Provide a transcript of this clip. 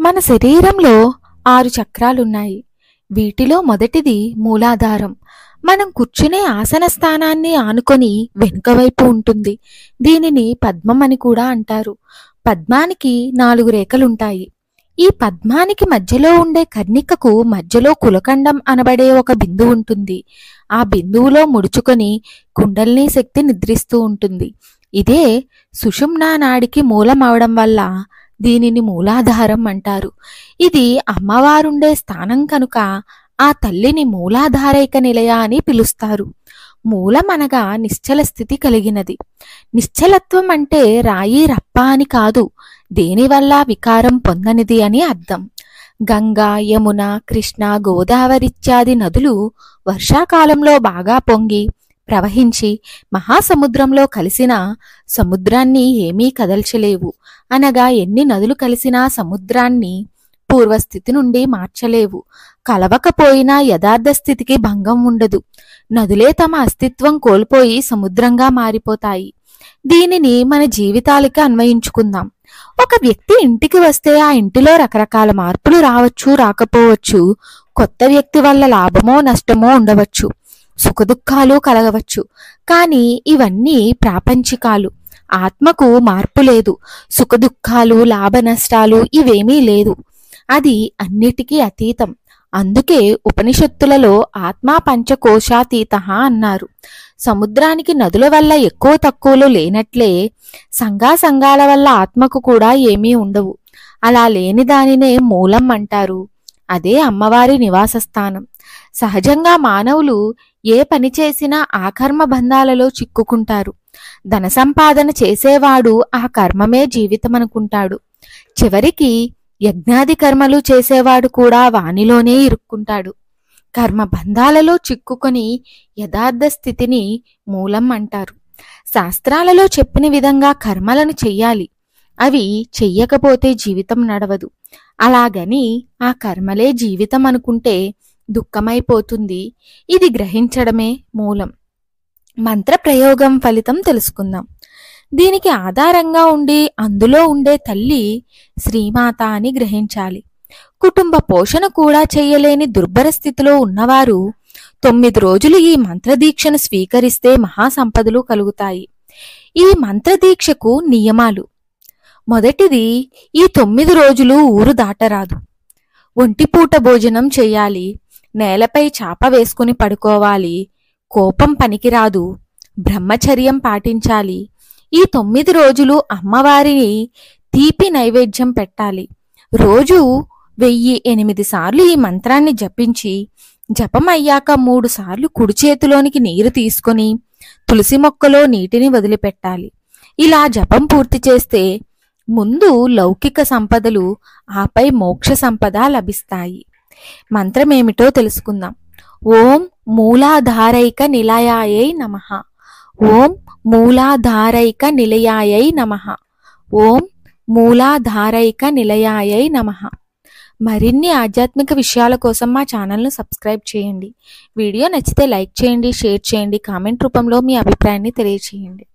మన శరీరంలో ఆరు చక్రాలున్నాయి. వీటిలో మొదటిది మూలాధారం. మనం కూర్చునే ఆసన స్థానాన్ని ఆనుకొని వెనుక వైపు ఉంటుంది. దీనిని పద్మం అని కూడా అంటారు. పద్మానికి నాలుగు రేఖలుంటాయి. ఈ పద్మానికి మధ్యలో ఉండే కర్ణికకు మధ్యలో కులకండం అనబడే ఒక బిందువు ఉంటుంది. ఆ బిందువులో ముడుచుకొని కుండల్ని శక్తి నిద్రిస్తూ ఉంటుంది. ఇదే సుషుమ్నా నాడికి మూలం అవడం వల్ల దీనిని మూలాధారం అంటారు. ఇది అమ్మవారుండే స్థానం కనుక ఆ తల్లిని మూలాధారైక నిలయ అని పిలుస్తారు. మూలం అనగా నిశ్చల స్థితి కలిగినది. నిశ్చలత్వం అంటే రాయి రప్ప అని కాదు దేనివల్ల వికారం పొందనిది అని అర్థం. గంగా యమున కృష్ణ గోదావరిత్యాది నదులు వర్షాకాలంలో బాగా పొంగి ప్రవహించి మహాసముద్రంలో కలిసిన సముద్రాన్ని ఏమీ కదల్చలేవు. అనగా ఎన్ని నదులు కలిసినా సముద్రాన్ని పూర్వస్థితి నుండి మార్చలేవు. కలవకపోయినా యథార్థ స్థితికి భంగం ఉండదు. నదులే తమ అస్తిత్వం కోల్పోయి సముద్రంగా మారిపోతాయి. దీనిని మన జీవితాలకి అన్వయించుకుందాం. ఒక వ్యక్తి ఇంటికి వస్తే ఆ ఇంటిలో రకరకాల మార్పులు రావచ్చు రాకపోవచ్చు. కొత్త వ్యక్తి వల్ల లాభమో నష్టమో ఉండవచ్చు. సుఖదుఖాలు కలగవచ్చు. కానీ ఇవన్నీ ప్రాపంచికాలు. ఆత్మకు మార్పు లేదు. సుఖదుఖాలు లాభ నష్టాలు ఇవేమీ లేదు. అది అన్నిటికీ అతీతం. అందుకే ఉపనిషత్తులలో ఆత్మా పంచకోశాతీత అన్నారు. సముద్రానికి నదుల వల్ల ఎక్కువ తక్కువలు లేనట్లే సంఘా సంఘాల వల్ల ఆత్మకు కూడా ఏమీ ఉండవు. అలా లేని దానినే మూలం అంటారు. అదే అమ్మవారి నివాస స్థానం సహజంగా మానవులు ఏ పని చేసినా ఆ కర్మ బంధాలలో చిక్కుకుంటారు. ధన సంపాదన చేసేవాడు ఆ కర్మమే జీవితం అనుకుంటాడు. చివరికి యజ్ఞాది కర్మలు చేసేవాడు కూడా వానిలోనే ఇరుక్కుంటాడు. కర్మ బంధాలలో చిక్కుకొని యథార్థ స్థితిని మూలం అంటారు. శాస్త్రాలలో చెప్పిన విధంగా కర్మలను చెయ్యాలి. అవి చెయ్యకపోతే జీవితం నడవదు. అలాగని ఆ కర్మలే జీవితం అనుకుంటే దుఃఖమైపోతుంది. ఇది గ్రహించడమే మూలం. మంత్ర ప్రయోగం ఫలితం తెలుసుకుందాం. దీనికి ఆధారంగా ఉండి అందులో ఉండే తల్లి శ్రీమాత అని గ్రహించాలి. కుటుంబ పోషణ కూడా చేయలేని దుర్భర స్థితిలో ఉన్నవారు తొమ్మిది రోజులు ఈ మంత్రదీక్షను స్వీకరిస్తే మహాసంపదలు కలుగుతాయి. ఈ మంత్రదీక్షకు నియమాలు. మొదటిది ఈ తొమ్మిది రోజులు ఊరు దాటరాదు. ఒంటిపూట భోజనం చేయాలి నేలపై చాప వేసుకుని పడుకోవాలి కోపం పనికిరాదు బ్రహ్మచర్యం పాటించాలి. ఈ తొమ్మిది రోజులు అమ్మవారిని తీపి నైవేద్యం పెట్టాలి. రోజు వెయ్యి ఎనిమిది సార్లు ఈ మంత్రాన్ని జపించి జపం అయ్యాక మూడు సార్లు కుడి చేతిలోనికి నీరు తీసుకొని తులసి మొక్కలో నీటిని వదిలిపెట్టాలి. ఇలా జపం పూర్తి చేస్తే ముందు లౌకిక సంపదలు ఆపై మోక్ష సంపద లభిస్తాయి. మంత్రమేమిటో తెలుసుకుందాం. ఓం మూలాధారైక నిలయాయై నమః. ఓం మూలాధారైక నిలయాయై నమః. ఓం మూలాధారైక నిలయాయై నమః. మరిన్ని ఆధ్యాత్మిక విషయాల కోసం మా ఛానల్ను సబ్స్క్రైబ్ చేయండి. వీడియో నచ్చితే లైక్ చేయండి షేర్ చేయండి కామెంట్ రూపంలో మీ అభిప్రాయాన్ని తెలియచేయండి.